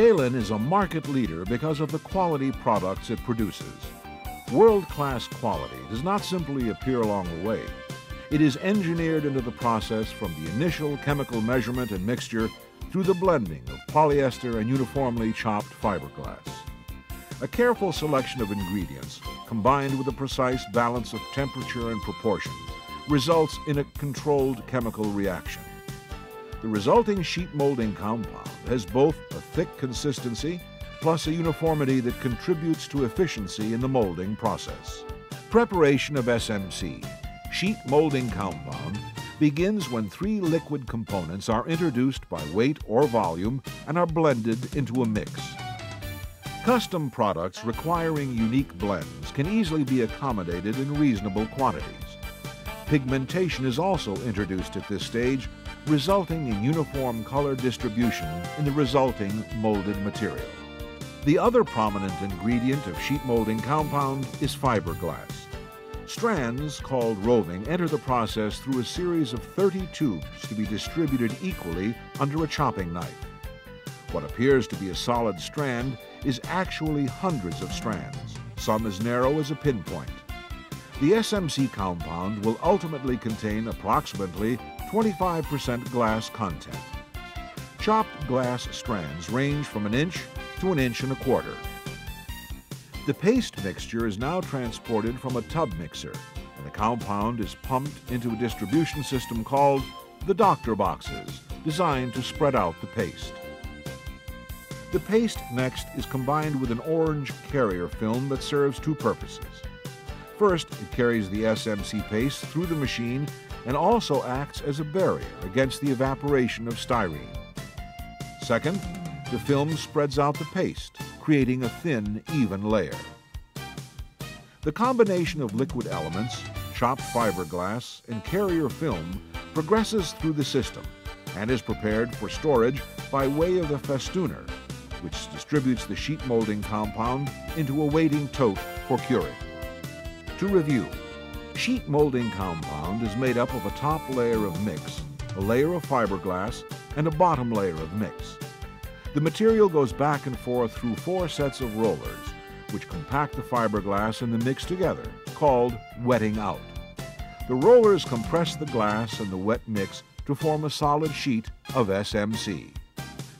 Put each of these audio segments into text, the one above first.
Stahlin is a market leader because of the quality products it produces. World class quality does not simply appear along the way. It is engineered into the process from the initial chemical measurement and mixture through the blending of polyester and uniformly chopped fiberglass. A careful selection of ingredients, combined with a precise balance of temperature and proportion, results in a controlled chemical reaction. The resulting sheet molding compound has both a thick consistency plus a uniformity that contributes to efficiency in the molding process. Preparation of SMC, sheet molding compound, begins when three liquid components are introduced by weight or volume and are blended into a mix. Custom products requiring unique blends can easily be accommodated in reasonable quantities. Pigmentation is also introduced at this stage, resulting in uniform color distribution in the resulting molded material. The other prominent ingredient of sheet molding compound is fiberglass. Strands, called roving, enter the process through a series of 30 tubes to be distributed equally under a chopping knife. What appears to be a solid strand is actually hundreds of strands, some as narrow as a pinpoint. The SMC compound will ultimately contain approximately 25% glass content. Chopped glass strands range from an inch to an inch and a quarter. The paste mixture is now transported from a tub mixer, and the compound is pumped into a distribution system called the doctor boxes, designed to spread out the paste. The paste next is combined with an orange carrier film that serves two purposes. First, it carries the SMC paste through the machine and also acts as a barrier against the evaporation of styrene. Second, the film spreads out the paste, creating a thin, even layer. The combination of liquid elements, chopped fiberglass, and carrier film progresses through the system and is prepared for storage by way of the festooner, which distributes the sheet molding compound into a waiting tote for curing. To review, sheet molding compound is made up of a top layer of mix, a layer of fiberglass, and a bottom layer of mix. The material goes back and forth through four sets of rollers, which compact the fiberglass and the mix together, called wetting out. The rollers compress the glass and the wet mix to form a solid sheet of SMC.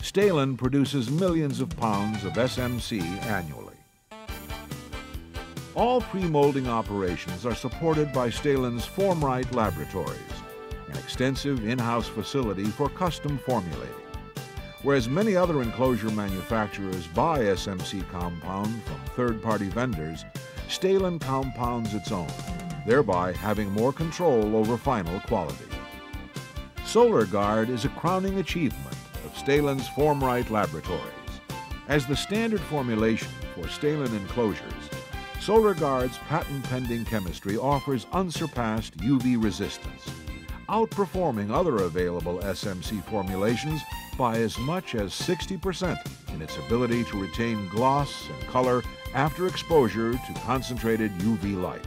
Stahlin produces millions of pounds of SMC annually. All pre-molding operations are supported by Stahlin's Formrite Laboratories, an extensive in-house facility for custom formulating. Whereas many other enclosure manufacturers buy SMC compound from third-party vendors, Stahlin compounds its own, thereby having more control over final quality. Solar Guard is a crowning achievement of Stahlin's Formrite Laboratories. As the standard formulation for Stahlin enclosures, SolarGuard's patent-pending chemistry offers unsurpassed UV resistance, outperforming other available SMC formulations by as much as 60% in its ability to retain gloss and color after exposure to concentrated UV light.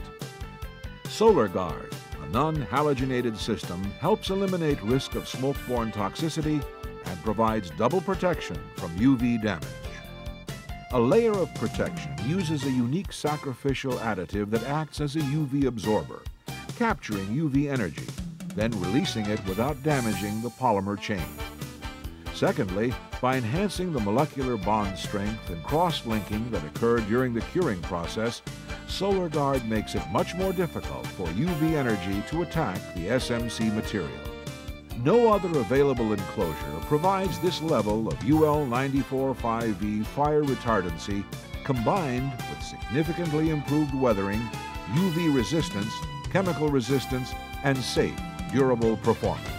SolarGuard, a non-halogenated system, helps eliminate risk of smoke-borne toxicity and provides double protection from UV damage. A layer of protection uses a unique sacrificial additive that acts as a UV absorber, capturing UV energy, then releasing it without damaging the polymer chain. Secondly, by enhancing the molecular bond strength and cross-linking that occur during the curing process, SolarGuard makes it much more difficult for UV energy to attack the SMC material. No other available enclosure provides this level of UL 94-5V fire retardancy combined with significantly improved weathering, UV resistance, chemical resistance, and safe, durable performance.